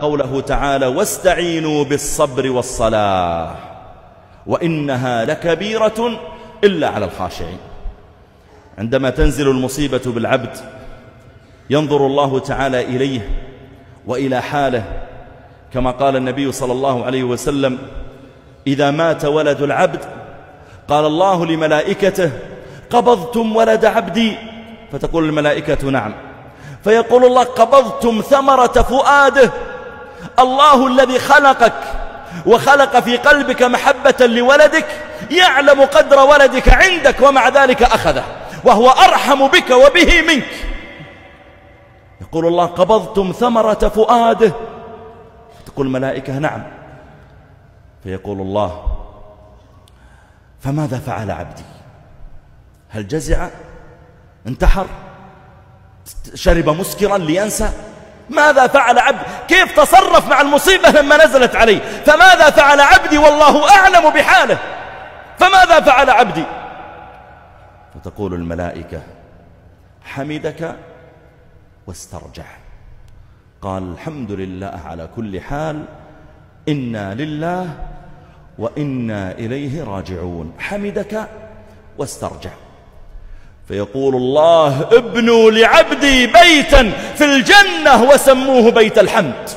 قوله تعالى واستعينوا بالصبر والصلاة وإنها لكبيرة إلا على الخاشعين. عندما تنزل المصيبة بالعبد ينظر الله تعالى إليه وإلى حاله كما قال النبي صلى الله عليه وسلم إذا مات ولد العبد قال الله لملائكته قبضتم ولد عبدي؟ فتقول الملائكة نعم. فيقول الله قبضتم ثمرة فؤاده. الله الذي خلقك وخلق في قلبك محبة لولدك يعلم قدر ولدك عندك ومع ذلك أخذه وهو أرحم بك وبه منك. يقول الله قبضتم ثمرة فؤاده. تقول الملائكة نعم. فيقول الله فماذا فعل عبدي؟ هل جزع؟ انتحر؟ شرب مسكرا لينسى؟ ماذا فعل عبدي كيف تصرف مع المصيبة لما نزلت عليه فماذا فعل عبدي والله أعلم بحاله. فماذا فعل عبدي؟ فتقول الملائكة حمدك واسترجع. قال الحمد لله على كل حال إنا لله وإنا إليه راجعون. حمدك واسترجع. فيقول الله ابنوا لعبدي بيتا في الجنة وسموه بيت الحمد.